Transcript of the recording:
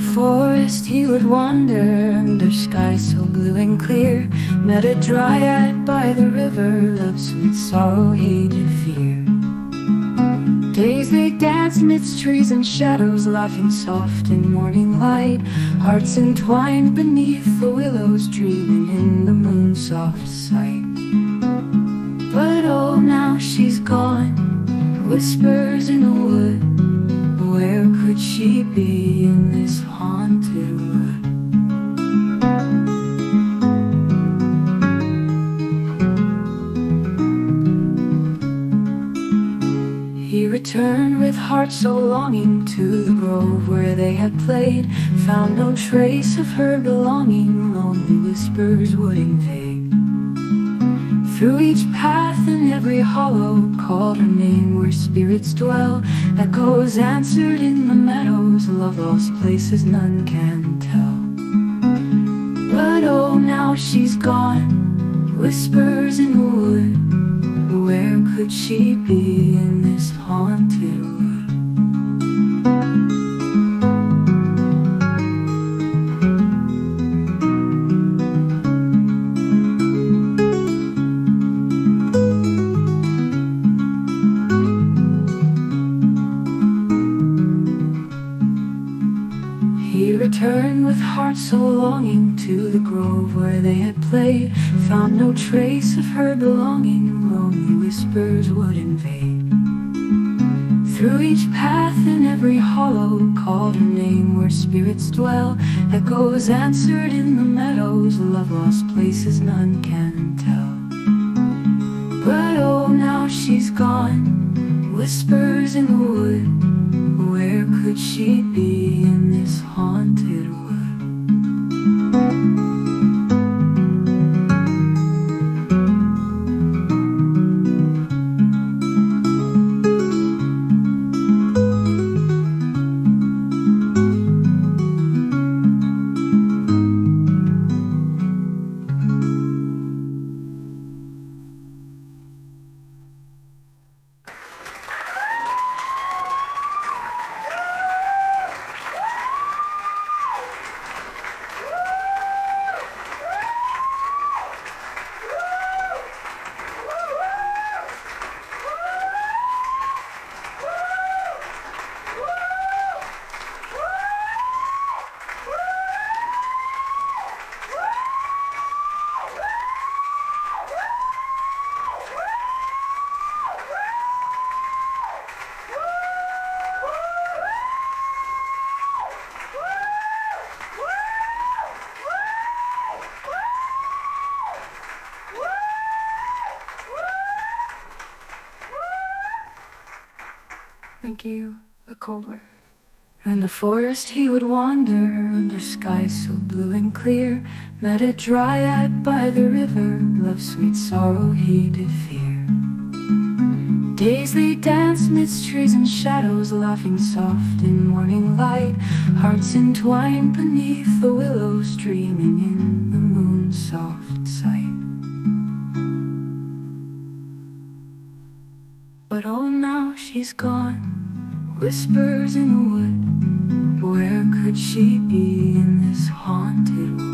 forest he would wander Under skies so blue and clear. Met a dryad by the river Love's sweet sorrow he did fear. Days they danced midst trees and shadows Laughing soft in morning light. Hearts entwined beneath the willows Dreaming in the moon's soft sight. But oh now she's gone the wood She be in this haunted wood? He returned with heart so longing to the grove where they had played Found no trace of her belonging, only whispers would invade Through each path and every hollow called her name where spirits dwell Echoes answered in the meadows, love lost places none can tell. But oh now she's gone, whispers in the wood where could she be in this haunted He returned with heart so longing to the grove where they had played. Found no trace of her belonging, lonely whispers would invade. Through each path and every hollow called her name where spirits dwell. Echoes answered in the meadows, love lost places none can tell. But oh now she's gone, whispers in the wood where could she be in this haunted wood? Thank you, a cobbler. In the forest he would wander under skies so blue and clear. Met a dryad by the river, love's sweet sorrow he did fear. Days they danced midst trees and shadows, laughing soft in morning light. Hearts entwined beneath the willows, dreaming in the moon's soft sight. She's gone. Whispers in the wood. Where could she be in this haunted wood?